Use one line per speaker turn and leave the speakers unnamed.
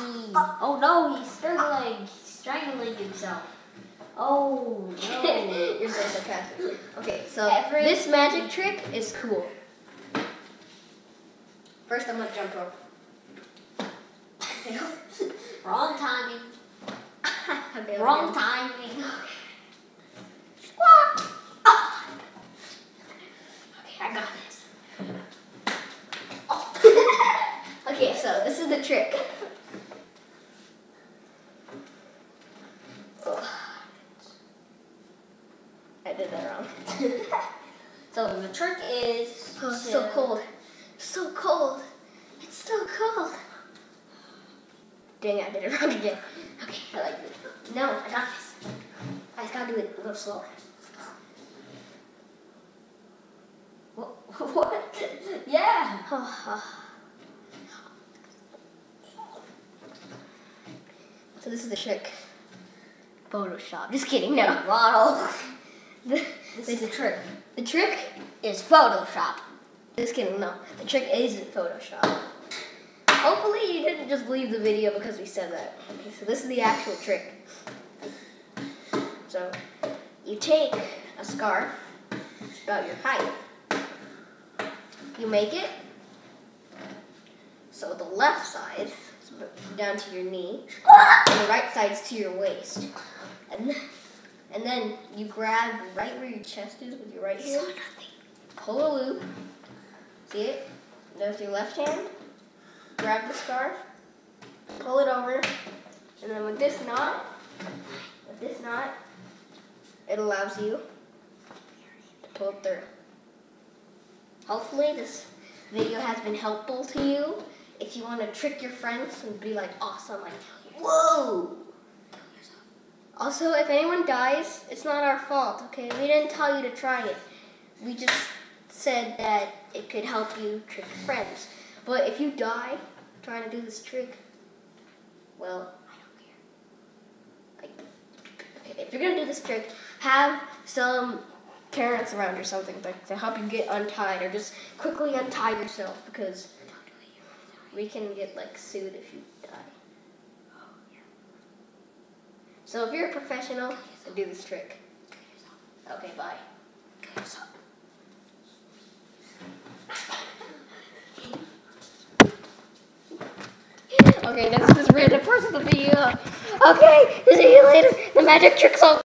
Oh no, he's struggling. He's strangling himself. Oh no.
You're so sarcastic. Okay, so
Every-
this magic trick is cool. First, I'm gonna jump rope.
Wrong timing. Wrong timing.
Squawk. Ah. Okay, I got this. Oh. okay, so this is the trick. Ugh. I did that wrong.
So the trick is.
Oh, so cold. So cold. It's so cold. Dang it, I did it wrong again. Okay, I like this. No, I got this. I just gotta do it a little slower.
What? what? Yeah.
so this is the trick. Photoshop. Just kidding, no.
Ronald.
The,
This is the trick.
the trick is Photoshop. Just kidding, no. The trick isn't Photoshop. Hopefully you didn't just leave the video because we said that. Okay, so this is the actual trick. So you take a scarf, it's about your height. You make it so the left side is down to your knee, and the right side's to your waist. And and then you grab right where your chest is with your right hand. Pull a loop. See it? Then with your left hand, grab the scarf, pull it over, and then with this knot, with this knot, it allows you to pull it through. Hopefully this video has been helpful to you. If you want to trick your friends and be like awesome, like whoa. Also, if anyone dies, it's not our fault, okay? We didn't tell you to try it. We just said that it could help you trick friends. But if you die trying to do this trick, well, I don't care. Like, okay, if you're gonna do this trick, have some parents around or something like to help you get untied, or just quickly untie yourself because we can get like sued if you die. So if you're a professional, do this trick. Okay, bye. Okay, that's just random person of the video. Okay, see you later. The magic trick's over.